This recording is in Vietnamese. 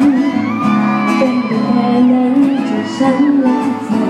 真的太难，只剩了。